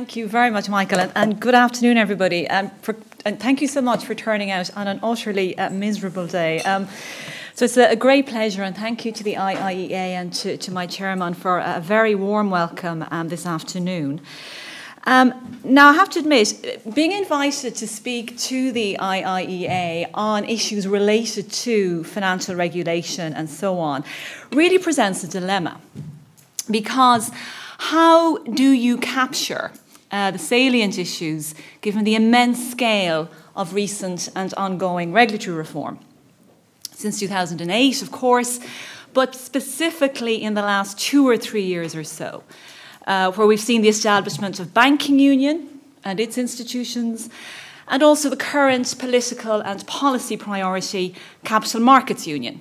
Thank you very much, Michael, and, and good afternoon, everybody. Um, for, and thank you so much for turning out on an utterly uh, miserable day. Um, so it's a, great pleasure, and thank you to the IIEA and to, to my chairman for a very warm welcome um, this afternoon. Um, now, I have to admit, being invited to speak to the IIEA on issues related to financial regulation and so on really presents a dilemma because how do you capture uh, the salient issues given the immense scale of recent and ongoing regulatory reform? Since 2008, of course, but specifically in the last two or three years or so uh, where we've seen the establishment of banking union and its institutions, and also the current political and policy priority, capital markets union,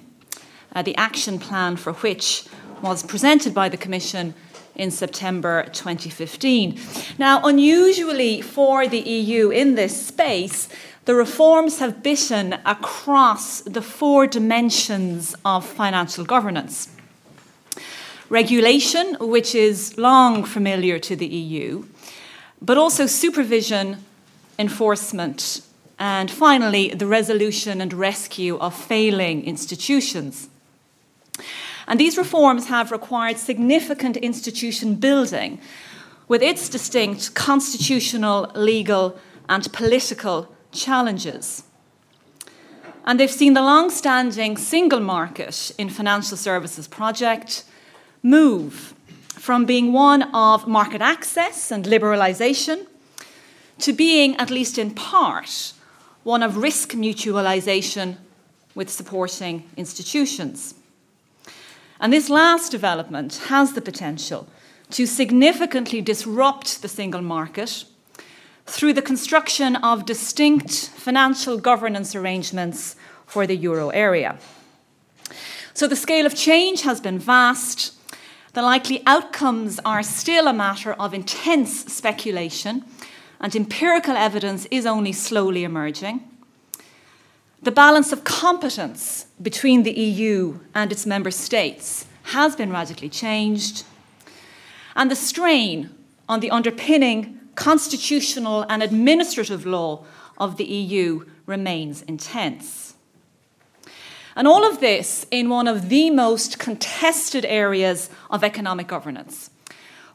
uh, the action plan for which was presented by the Commission in September 2015. Now, unusually for the EU in this space, the reforms have bitten across the four dimensions of financial governance regulation, which is long familiar to the EU, but also supervision, enforcement, and finally, the resolution and rescue of failing institutions. And these reforms have required significant institution building with its distinct constitutional, legal, and political challenges. And they've seen the long standing single market in financial services project move from being one of market access and liberalisation to being, at least in part, one of risk mutualisation with supporting institutions. And this last development has the potential to significantly disrupt the single market through the construction of distinct financial governance arrangements for the euro area. So the scale of change has been vast the likely outcomes are still a matter of intense speculation, and empirical evidence is only slowly emerging. The balance of competence between the EU and its member states has been radically changed, and the strain on the underpinning constitutional and administrative law of the EU remains intense. And all of this in one of the most contested areas of economic governance,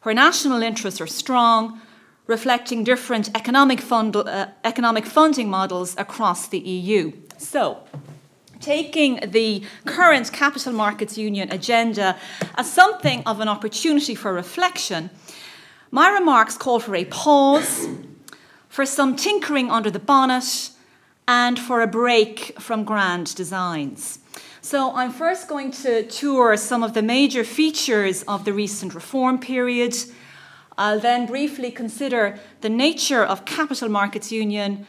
where national interests are strong, reflecting different economic, fund, uh, economic funding models across the EU. So, taking the current Capital Markets Union agenda as something of an opportunity for reflection, my remarks call for a pause, for some tinkering under the bonnet, and for a break from grand designs. So, I'm first going to tour some of the major features of the recent reform period. I'll then briefly consider the nature of Capital Markets Union,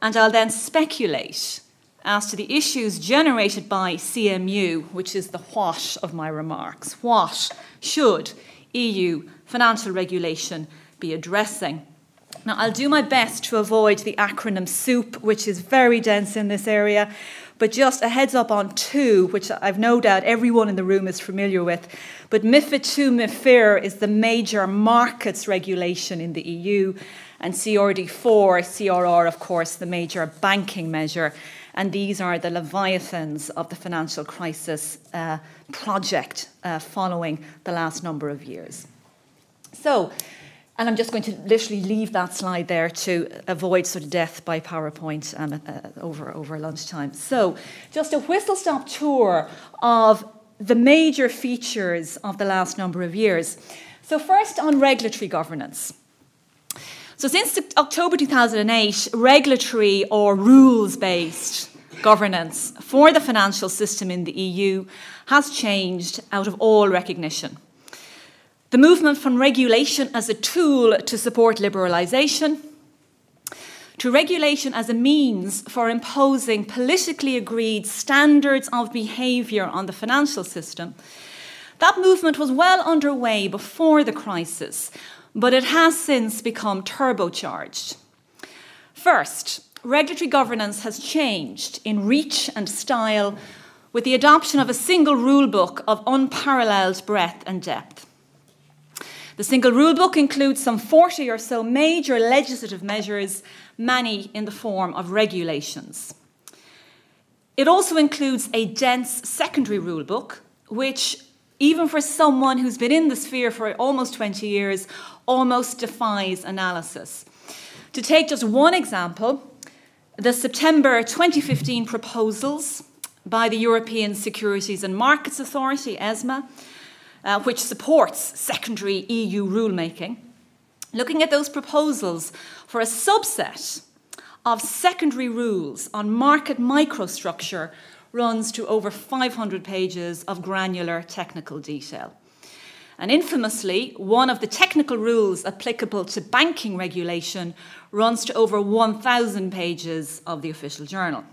and I'll then speculate as to the issues generated by CMU, which is the what of my remarks. What should EU financial regulation be addressing? Now, I'll do my best to avoid the acronym SOUP, which is very dense in this area, but just a heads up on two, which I've no doubt everyone in the room is familiar with. But MIFID II MIFIR is the major markets regulation in the EU, and CRD4, CRR, of course, the major banking measure. And these are the leviathans of the financial crisis uh, project uh, following the last number of years. So, and I'm just going to literally leave that slide there to avoid sort of death by PowerPoint um, uh, over, over lunchtime. So, just a whistle stop tour of the major features of the last number of years. So, first on regulatory governance. So, since October 2008, regulatory or rules based governance for the financial system in the EU has changed out of all recognition. The movement from regulation as a tool to support liberalisation to regulation as a means for imposing politically agreed standards of behaviour on the financial system. That movement was well underway before the crisis, but it has since become turbocharged. First, regulatory governance has changed in reach and style with the adoption of a single rulebook of unparalleled breadth and depth. The single rulebook includes some 40 or so major legislative measures, many in the form of regulations. It also includes a dense secondary rulebook, which, even for someone who's been in the sphere for almost 20 years, almost defies analysis. To take just one example, the September 2015 proposals by the European Securities and Markets Authority, ESMA, uh, which supports secondary EU rulemaking, looking at those proposals for a subset of secondary rules on market microstructure runs to over 500 pages of granular technical detail. And infamously, one of the technical rules applicable to banking regulation runs to over 1,000 pages of the official journal.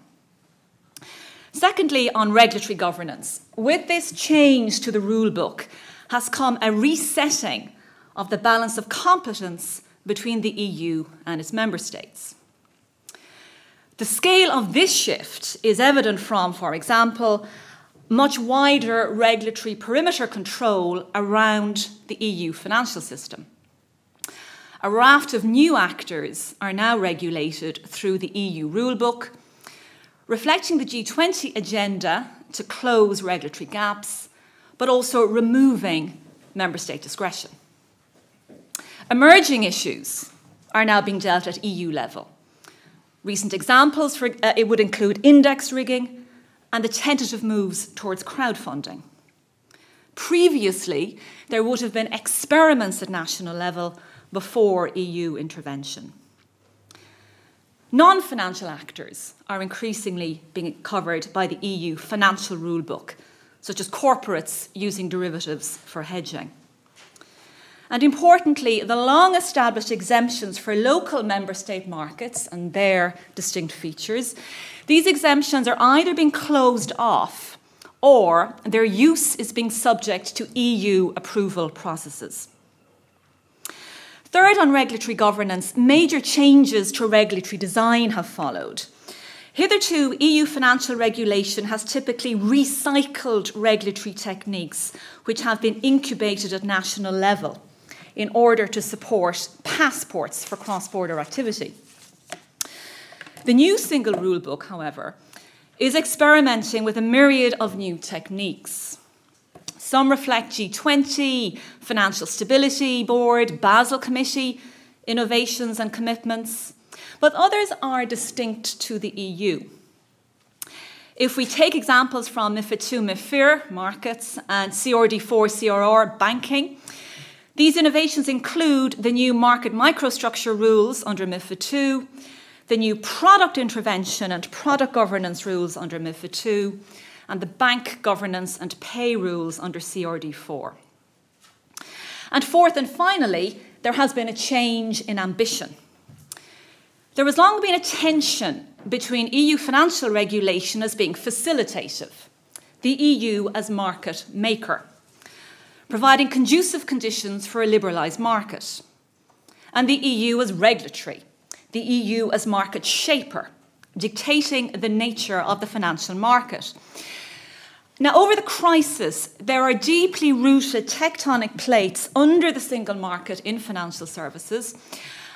Secondly, on regulatory governance, with this change to the rule book has come a resetting of the balance of competence between the EU and its member states. The scale of this shift is evident from, for example, much wider regulatory perimeter control around the EU financial system. A raft of new actors are now regulated through the EU rulebook reflecting the G20 agenda to close regulatory gaps, but also removing member state discretion. Emerging issues are now being dealt at EU level. Recent examples for, uh, it would include index rigging and the tentative moves towards crowdfunding. Previously, there would have been experiments at national level before EU intervention. Non financial actors are increasingly being covered by the EU financial rulebook, such as corporates using derivatives for hedging. And importantly, the long established exemptions for local member state markets and their distinct features, these exemptions are either being closed off or their use is being subject to EU approval processes. Third, on regulatory governance, major changes to regulatory design have followed. Hitherto, EU financial regulation has typically recycled regulatory techniques which have been incubated at national level in order to support passports for cross border activity. The new single rulebook, however, is experimenting with a myriad of new techniques. Some reflect G20, Financial Stability Board, Basel Committee, innovations and commitments, but others are distinct to the EU. If we take examples from MIFID II, MIFIR, markets, and CRD4, CRR, banking, these innovations include the new market microstructure rules under MIFID II, the new product intervention and product governance rules under MIFID II, and the bank governance and pay rules under CRD4. And fourth and finally, there has been a change in ambition. There has long been a tension between EU financial regulation as being facilitative, the EU as market maker, providing conducive conditions for a liberalised market, and the EU as regulatory, the EU as market shaper, dictating the nature of the financial market. Now, over the crisis, there are deeply rooted tectonic plates under the single market in financial services,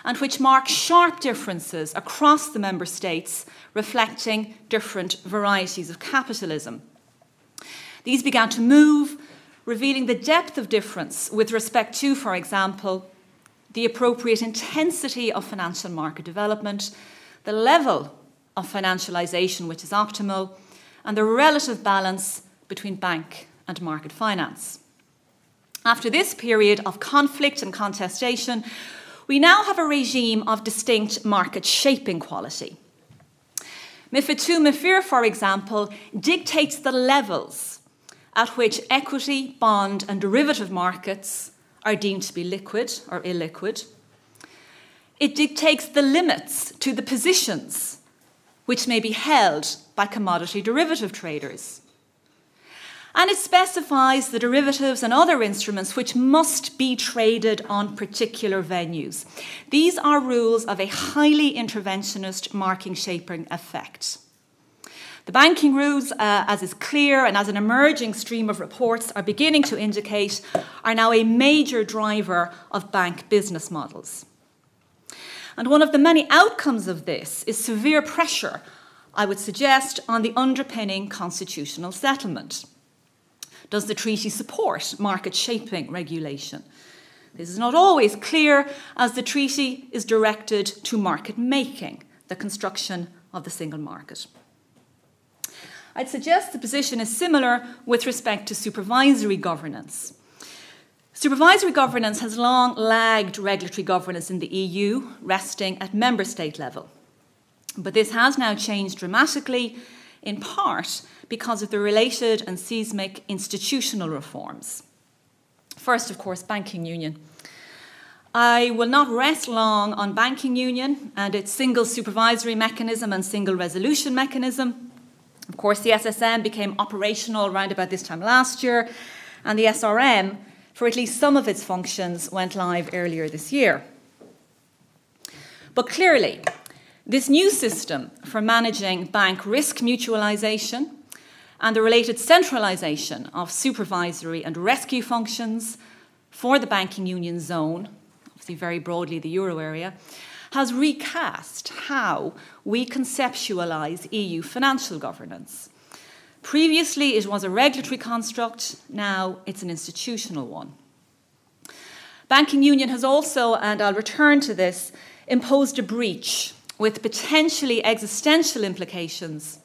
and which mark sharp differences across the member states, reflecting different varieties of capitalism. These began to move, revealing the depth of difference with respect to, for example, the appropriate intensity of financial market development, the level of financialisation which is optimal, and the relative balance between bank and market finance. After this period of conflict and contestation, we now have a regime of distinct market shaping quality. MIFID II MIFIR, for example, dictates the levels at which equity, bond, and derivative markets are deemed to be liquid or illiquid. It dictates the limits to the positions which may be held by commodity derivative traders. And it specifies the derivatives and other instruments which must be traded on particular venues. These are rules of a highly interventionist marking shaping effect. The banking rules, uh, as is clear and as an emerging stream of reports are beginning to indicate, are now a major driver of bank business models. And one of the many outcomes of this is severe pressure, I would suggest, on the underpinning constitutional settlement. Does the treaty support market shaping regulation? This is not always clear, as the treaty is directed to market making, the construction of the single market. I'd suggest the position is similar with respect to supervisory governance. Supervisory governance has long lagged regulatory governance in the EU, resting at member state level. But this has now changed dramatically, in part because of the related and seismic institutional reforms. First, of course, banking union. I will not rest long on banking union and its single supervisory mechanism and single resolution mechanism. Of course, the SSM became operational around about this time last year, and the SRM, for at least some of its functions, went live earlier this year. But clearly, this new system for managing bank risk mutualisation and the related centralisation of supervisory and rescue functions for the banking union zone, obviously very broadly the euro area, has recast how we conceptualise EU financial governance. Previously, it was a regulatory construct, now it's an institutional one. Banking union has also, and I'll return to this, imposed a breach with potentially existential implications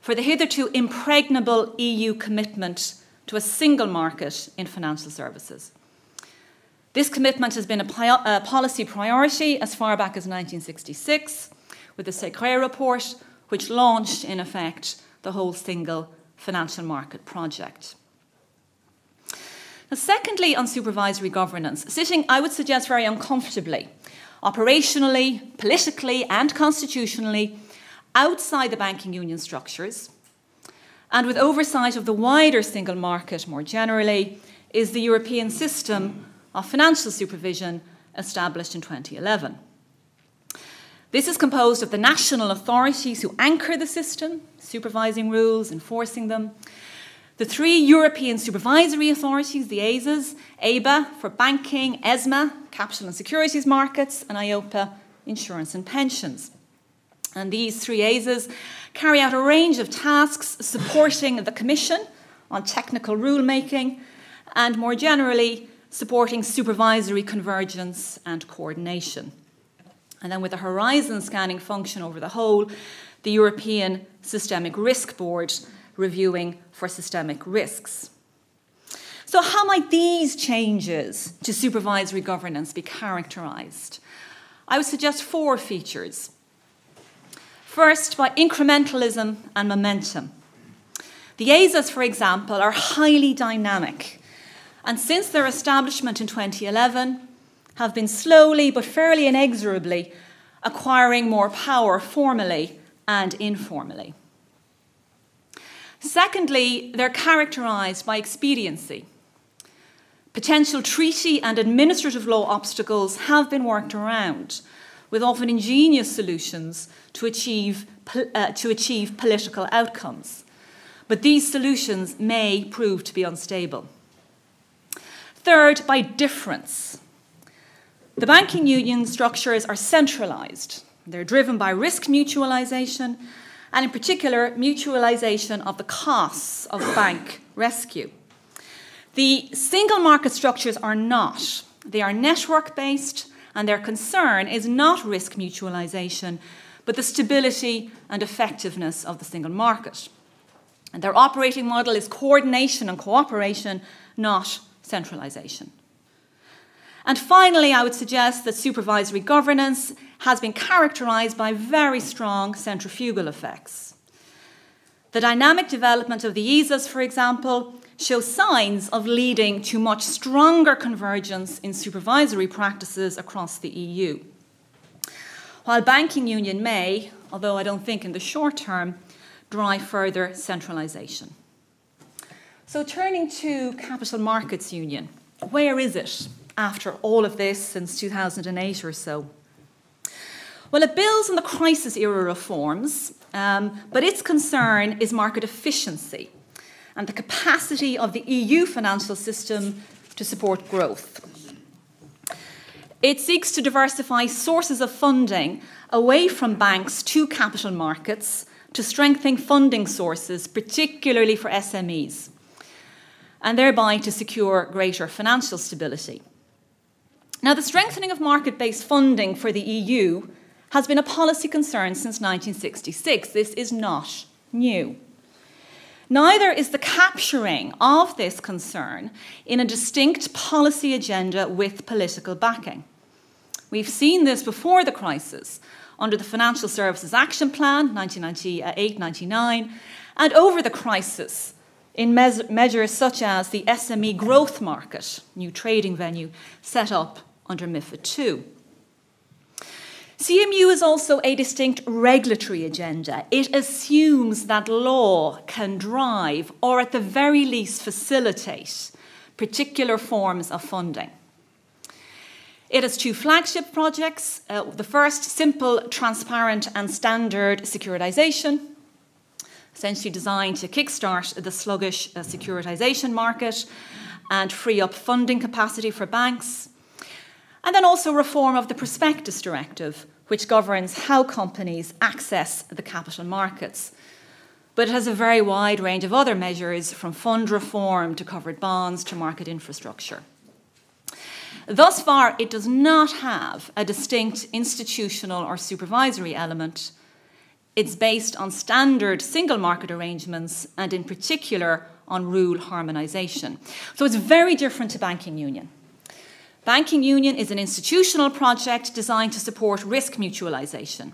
for the hitherto impregnable EU commitment to a single market in financial services. This commitment has been a, a uh, policy priority as far back as 1966 with the Segré report, which launched, in effect, the whole single financial market project. Now, secondly, on supervisory governance, sitting, I would suggest, very uncomfortably, operationally, politically, and constitutionally outside the banking union structures, and with oversight of the wider single market more generally, is the European system of financial supervision established in 2011. This is composed of the national authorities who anchor the system, supervising rules, enforcing them, the three European supervisory authorities, the ESAs, EBA for banking, ESMA, capital and securities markets, and EIOPA, insurance and pensions. And these three ESAs carry out a range of tasks supporting the Commission on technical rulemaking and more generally supporting supervisory convergence and coordination. And then with a horizon scanning function over the whole, the European Systemic Risk Board reviewing for systemic risks. So, how might these changes to supervisory governance be characterised? I would suggest four features. First, by incrementalism and momentum. The ESAs, for example, are highly dynamic, and since their establishment in 2011, have been slowly but fairly inexorably acquiring more power formally and informally. Secondly, they're characterised by expediency. Potential treaty and administrative law obstacles have been worked around, with often ingenious solutions to achieve, uh, to achieve political outcomes. But these solutions may prove to be unstable. Third, by difference. The banking union structures are centralised. They're driven by risk mutualisation and in particular, mutualisation of the costs of bank rescue. The single market structures are not. They are network based, and their concern is not risk mutualisation, but the stability and effectiveness of the single market. And their operating model is coordination and cooperation, not centralisation. And finally, I would suggest that supervisory governance has been characterised by very strong centrifugal effects. The dynamic development of the ESAs, for example, shows signs of leading to much stronger convergence in supervisory practices across the EU. While banking union may, although I don't think in the short term, drive further centralisation. So, turning to capital markets union, where is it after all of this since 2008 or so? Well, it builds on the crisis era reforms Um, but its concern is market efficiency and the capacity of the EU financial system to support growth. It seeks to diversify sources of funding away from banks to capital markets to strengthen funding sources, particularly for SMEs, and thereby to secure greater financial stability. Now, the strengthening of market based funding for the EU has been a policy concern since 1966. This is not new. Neither is the capturing of this concern in a distinct policy agenda with political backing. We've seen this before the crisis under the Financial Services Action Plan 1998 99 and over the crisis in measures such as the SME growth market, new trading venue set up under MIFID II. CMU is also a distinct regulatory agenda. It assumes that law can drive, or at the very least facilitate, particular forms of funding. It has two flagship projects. Uh, the first, simple, transparent, and standard securitization, essentially designed to kickstart the sluggish uh, securitization market and free up funding capacity for banks. And then also reform of the Prospectus Directive, which governs how companies access the capital markets. But it has a very wide range of other measures, from fund reform to covered bonds to market infrastructure. Thus far, it does not have a distinct institutional or supervisory element. It's based on standard single market arrangements and, in particular, on rule harmonisation. So it's very different to banking union. Banking Union is an institutional project designed to support risk mutualisation.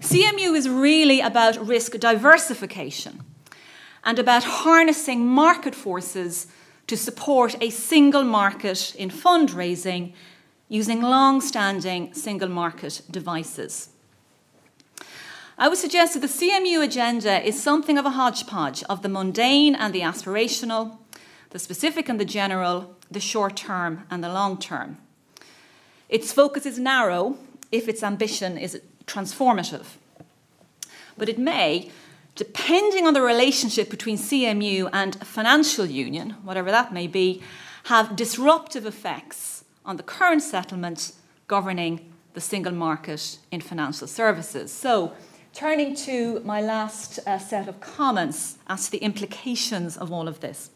CMU is really about risk diversification and about harnessing market forces to support a single market in fundraising using long standing single market devices. I would suggest that the CMU agenda is something of a hodgepodge of the mundane and the aspirational, the specific and the general, the short term and the long term. Its focus is narrow if its ambition is transformative. But it may, depending on the relationship between CMU and financial union, whatever that may be, have disruptive effects on the current settlement governing the single market in financial services. So, turning to my last uh, set of comments as to the implications of all of this.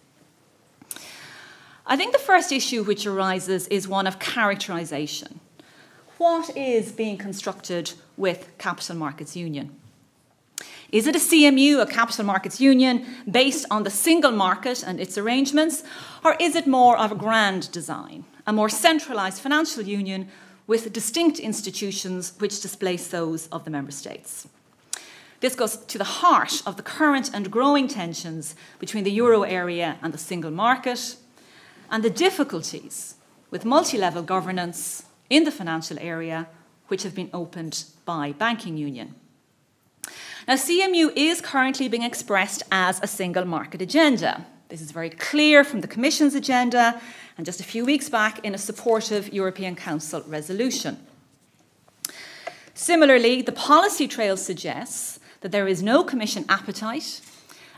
I think the first issue which arises is one of characterisation. What is being constructed with Capital Markets Union? Is it a CMU, a capital markets union, based on the single market and its arrangements, or is it more of a grand design, a more centralised financial union with distinct institutions which displace those of the member states? This goes to the heart of the current and growing tensions between the euro area and the single market, and the difficulties with multi level governance in the financial area, which have been opened by banking union. Now, CMU is currently being expressed as a single market agenda. This is very clear from the Commission's agenda and just a few weeks back in a supportive European Council resolution. Similarly, the policy trail suggests that there is no Commission appetite,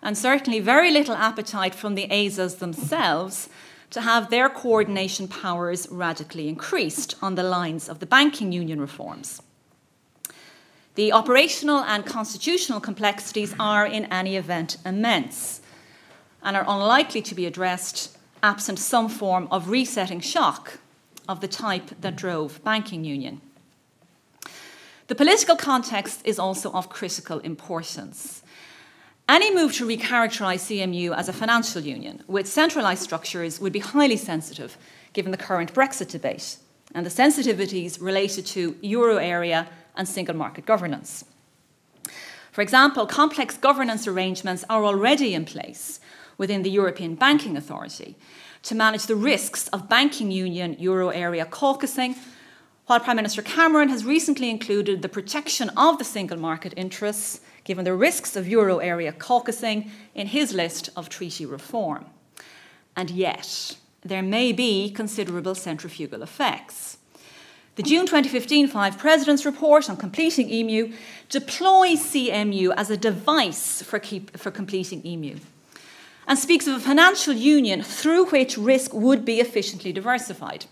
and certainly very little appetite from the ESAs themselves to have their coordination powers radically increased on the lines of the banking union reforms. The operational and constitutional complexities are, in any event, immense and are unlikely to be addressed absent some form of resetting shock of the type that drove banking union. The political context is also of critical importance. Any move to recharacterise CMU as a financial union with centralised structures would be highly sensitive given the current Brexit debate and the sensitivities related to euro area and single market governance. For example, complex governance arrangements are already in place within the European Banking Authority to manage the risks of banking union euro area caucusing, while Prime Minister Cameron has recently included the protection of the single market interests given the risks of euro area caucusing in his list of treaty reform. And yet, there may be considerable centrifugal effects. The June 2015 Five Presidents Report on completing EMU deploys CMU as a device for, keep, for completing EMU and speaks of a financial union through which risk would be efficiently diversified.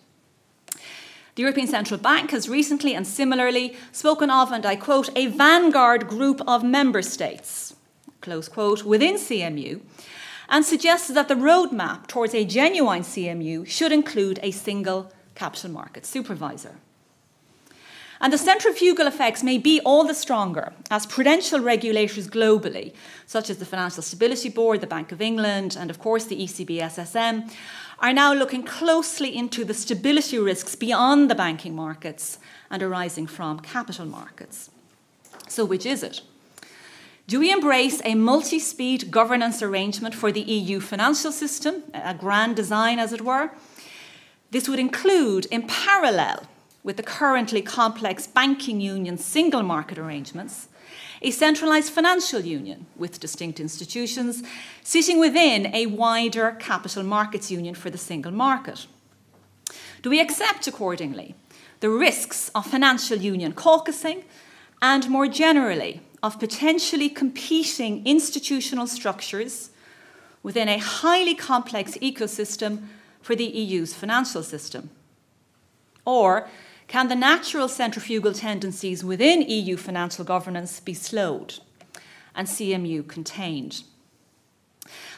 The European Central Bank has recently and similarly spoken of, and I quote, a vanguard group of member states, close quote, within CMU, and suggests that the roadmap towards a genuine CMU should include a single capital market supervisor. And the centrifugal effects may be all the stronger as prudential regulators globally, such as the Financial Stability Board, the Bank of England, and of course the ECB SSM, are now looking closely into the stability risks beyond the banking markets and arising from capital markets. So, which is it? Do we embrace a multi speed governance arrangement for the EU financial system, a grand design as it were? This would include, in parallel, with the currently complex banking union single market arrangements, a centralised financial union with distinct institutions sitting within a wider capital markets union for the single market. Do we accept, accordingly, the risks of financial union caucusing and more generally of potentially competing institutional structures within a highly complex ecosystem for the EU's financial system? Or can the natural centrifugal tendencies within EU financial governance be slowed and CMU contained?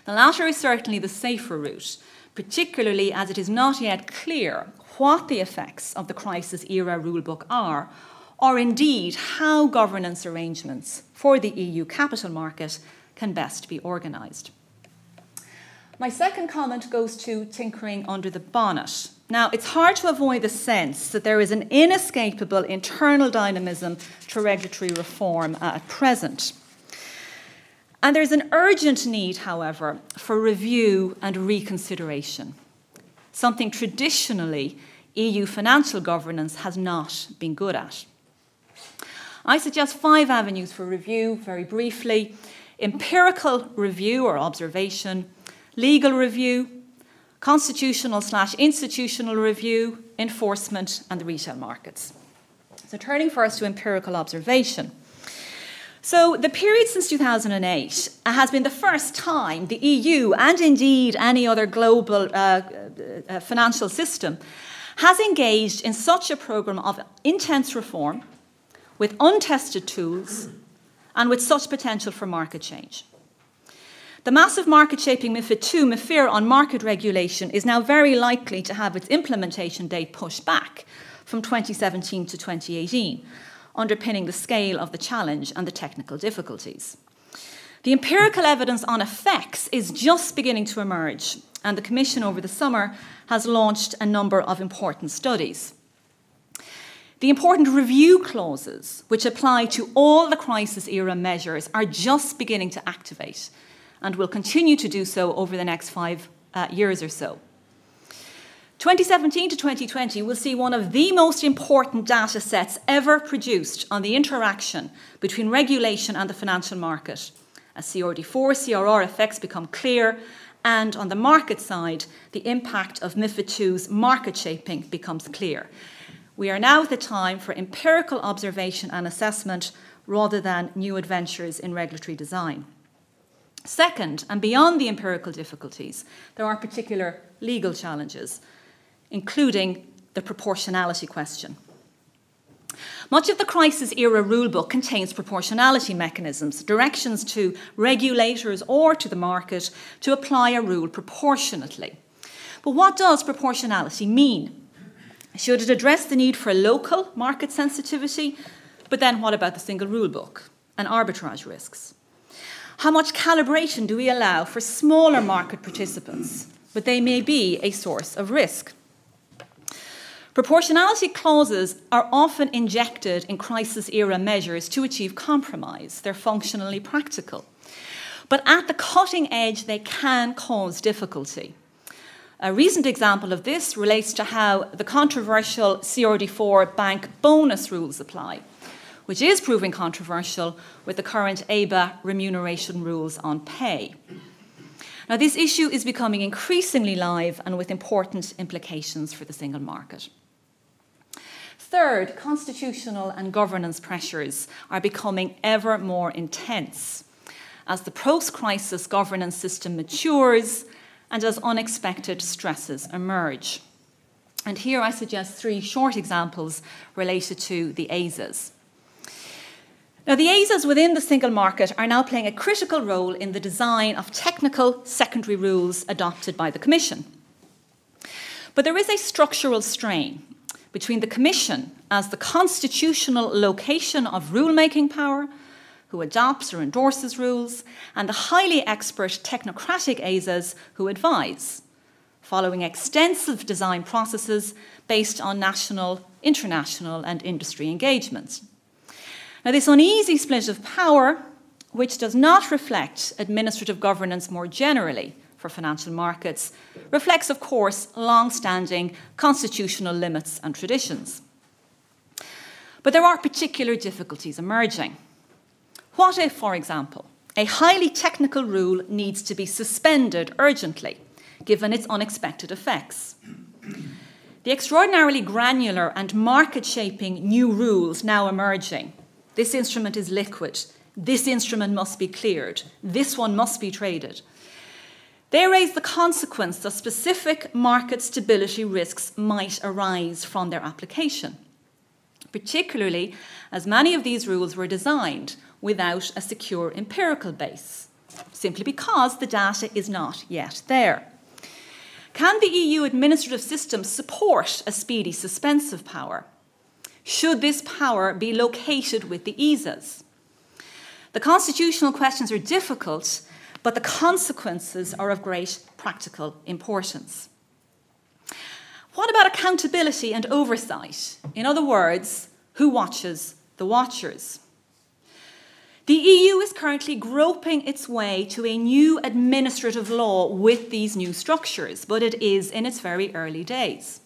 The latter is certainly the safer route, particularly as it is not yet clear what the effects of the crisis era rulebook are, or indeed how governance arrangements for the EU capital market can best be organised. My second comment goes to tinkering under the bonnet. Now, it's hard to avoid the sense that there is an inescapable internal dynamism to regulatory reform uh, at present. And there's an urgent need, however, for review and reconsideration, something traditionally EU financial governance has not been good at. I suggest five avenues for review, very briefly empirical review or observation legal review, constitutional slash institutional review, enforcement, and the retail markets. So, turning first to empirical observation. So, the period since 2008 has been the first time the EU, and indeed any other global uh, uh, financial system, has engaged in such a programme of intense reform with untested tools and with such potential for market change. The massive market shaping MIFID II MIFIR on market regulation is now very likely to have its implementation date pushed back from 2017 to 2018, underpinning the scale of the challenge and the technical difficulties. The empirical evidence on effects is just beginning to emerge, and the Commission over the summer has launched a number of important studies. The important review clauses, which apply to all the crisis era measures, are just beginning to activate and will continue to do so over the next five uh, years or so. 2017 to 2020 will see one of the most important data sets ever produced on the interaction between regulation and the financial market. As CRD4, CRR effects become clear, and on the market side, the impact of MIFID II's market shaping becomes clear. We are now at the time for empirical observation and assessment rather than new adventures in regulatory design. Second, and beyond the empirical difficulties, there are particular legal challenges, including the proportionality question. Much of the crisis era rulebook contains proportionality mechanisms, directions to regulators or to the market to apply a rule proportionately. But what does proportionality mean? Should it address the need for local market sensitivity? But then what about the single rulebook and arbitrage risks? How much calibration do we allow for smaller market participants? But they may be a source of risk. Proportionality clauses are often injected in crisis era measures to achieve compromise. They're functionally practical. But at the cutting edge, they can cause difficulty. A recent example of this relates to how the controversial CRD4 bank bonus rules apply which is proving controversial with the current EBA remuneration rules on pay. Now, this issue is becoming increasingly live and with important implications for the single market. Third, constitutional and governance pressures are becoming ever more intense as the post crisis governance system matures and as unexpected stresses emerge. And here I suggest three short examples related to the ESAs. Now, the ESAs within the single market are now playing a critical role in the design of technical secondary rules adopted by the Commission. But there is a structural strain between the Commission as the constitutional location of rulemaking power, who adopts or endorses rules, and the highly expert technocratic ESAs who advise, following extensive design processes based on national, international, and industry engagements. Now, this uneasy split of power, which does not reflect administrative governance more generally, for financial markets reflects, of course, long standing constitutional limits and traditions. But there are particular difficulties emerging. What if, for example, a highly technical rule needs to be suspended urgently, given its unexpected effects? The extraordinarily granular and market shaping new rules now emerging. This instrument is liquid. This instrument must be cleared. This one must be traded. They raise the consequence that specific market stability risks might arise from their application, particularly as many of these rules were designed without a secure empirical base, simply because the data is not yet there. Can the EU administrative system support a speedy suspensive power? Should this power be located with the ESAs? The constitutional questions are difficult but the consequences are of great practical importance. What about accountability and oversight? In other words, who watches the watchers? The EU is currently groping its way to a new administrative law with these new structures, but it is in its very early days.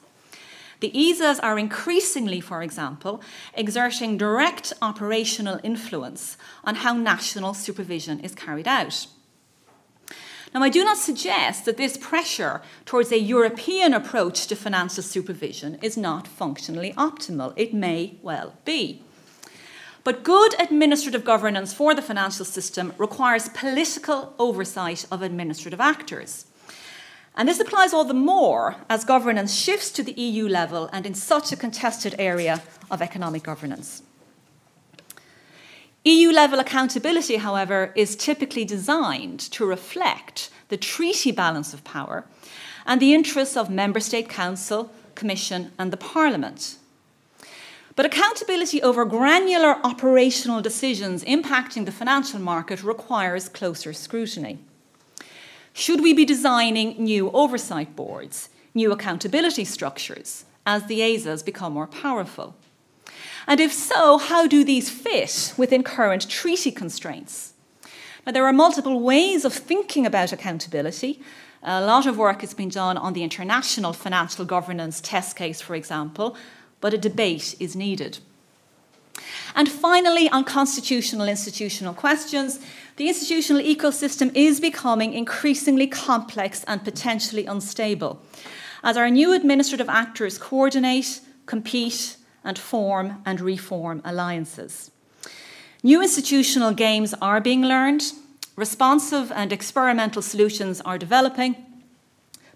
The ESAs are increasingly, for example, exerting direct operational influence on how national supervision is carried out. Now, I do not suggest that this pressure towards a European approach to financial supervision is not functionally optimal. It may well be. But good administrative governance for the financial system requires political oversight of administrative actors. And this applies all the more as governance shifts to the EU level and in such a contested area of economic governance. EU level accountability, however, is typically designed to reflect the treaty balance of power and the interests of Member State Council, Commission, and the Parliament. But accountability over granular operational decisions impacting the financial market requires closer scrutiny. Should we be designing new oversight boards, new accountability structures, as the ESAs become more powerful? And if so, how do these fit within current treaty constraints? Now, there are multiple ways of thinking about accountability. A lot of work has been done on the international financial governance test case, for example, but a debate is needed. And finally, on constitutional institutional questions, the institutional ecosystem is becoming increasingly complex and potentially unstable as our new administrative actors coordinate, compete, and form and reform alliances. New institutional games are being learned, responsive and experimental solutions are developing,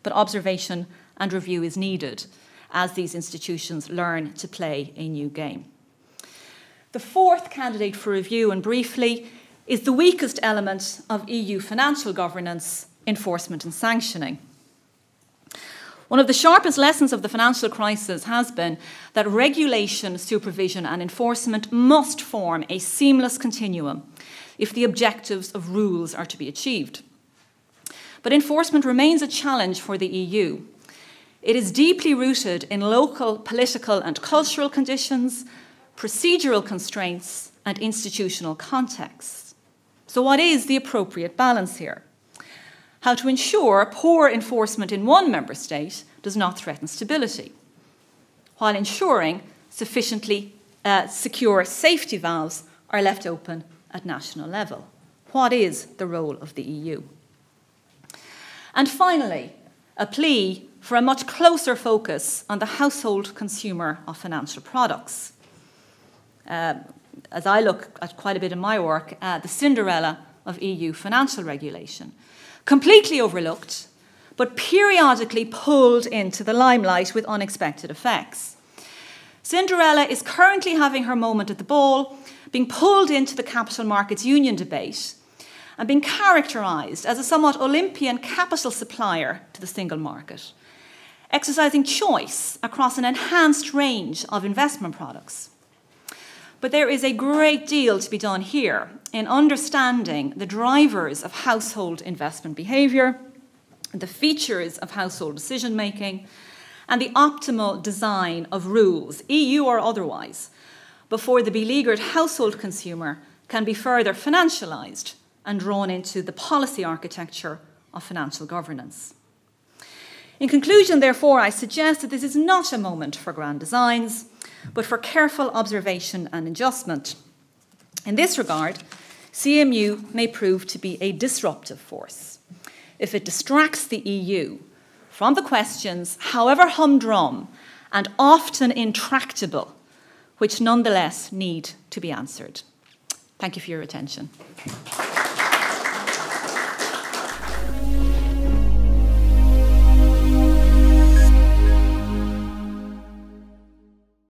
but observation and review is needed as these institutions learn to play a new game. The fourth candidate for review, and briefly, is the weakest element of EU financial governance enforcement and sanctioning. One of the sharpest lessons of the financial crisis has been that regulation, supervision, and enforcement must form a seamless continuum if the objectives of rules are to be achieved. But enforcement remains a challenge for the EU. It is deeply rooted in local political and cultural conditions, procedural constraints, and institutional contexts. So, what is the appropriate balance here? how to ensure poor enforcement in one member state does not threaten stability, while ensuring sufficiently uh, secure safety valves are left open at national level. What is the role of the EU? And finally, a plea for a much closer focus on the household consumer of financial products. Uh, as I look at quite a bit of my work, uh, the Cinderella of EU financial regulation, completely overlooked, but periodically pulled into the limelight with unexpected effects. Cinderella is currently having her moment at the ball, being pulled into the Capital Markets Union debate, and being characterised as a somewhat Olympian capital supplier to the single market, exercising choice across an enhanced range of investment products. But there is a great deal to be done here in understanding the drivers of household investment behaviour, the features of household decision making, and the optimal design of rules, EU or otherwise, before the beleaguered household consumer can be further financialised and drawn into the policy architecture of financial governance. In conclusion, therefore, I suggest that this is not a moment for grand designs, but for careful observation and adjustment. In this regard, CMU may prove to be a disruptive force if it distracts the EU from the questions, however humdrum and often intractable, which nonetheless need to be answered. Thank you for your attention.